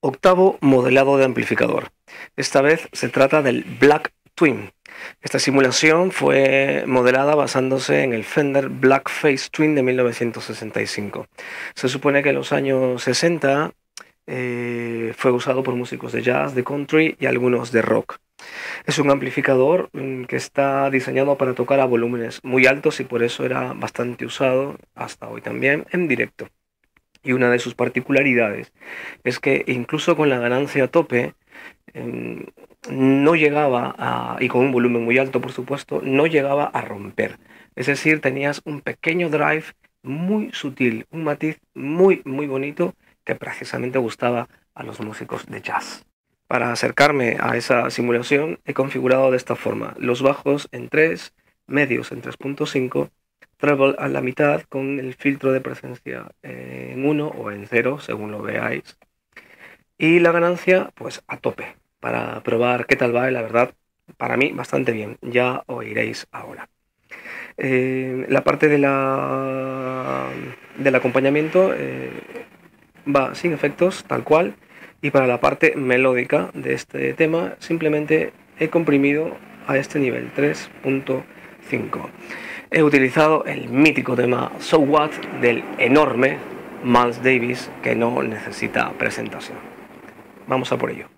Octavo modelado de amplificador. Esta vez se trata del Black Twin. Esta simulación fue modelada basándose en el Fender Blackface Twin de 1965. Se supone que en los años 60 eh, fue usado por músicos de jazz, de country y algunos de rock. Es un amplificador mm, que está diseñado para tocar a volúmenes muy altos y por eso era bastante usado hasta hoy también en directo. Y una de sus particularidades es que incluso con la ganancia a tope, em, no llegaba a, y con un volumen muy alto por supuesto, no llegaba a romper. Es decir, tenías un pequeño drive muy sutil, un matiz muy, muy bonito que precisamente gustaba a los músicos de jazz. Para acercarme a esa simulación he configurado de esta forma los bajos en 3, medios en 3.5, treble a la mitad con el filtro de presencia en 1 o en 0 según lo veáis y la ganancia pues a tope para probar qué tal va la verdad para mí bastante bien, ya oiréis ahora. Eh, la parte de la, del acompañamiento eh, va sin efectos tal cual y para la parte melódica de este tema simplemente he comprimido a este nivel 3.5. He utilizado el mítico tema So What del enorme Miles Davis que no necesita presentación. Vamos a por ello.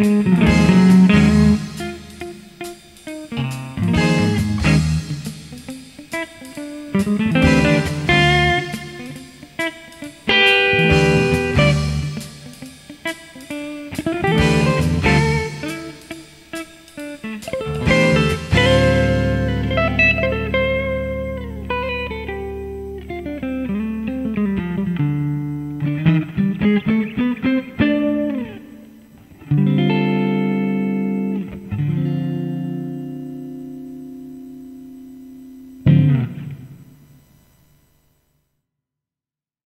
Mm-hmm.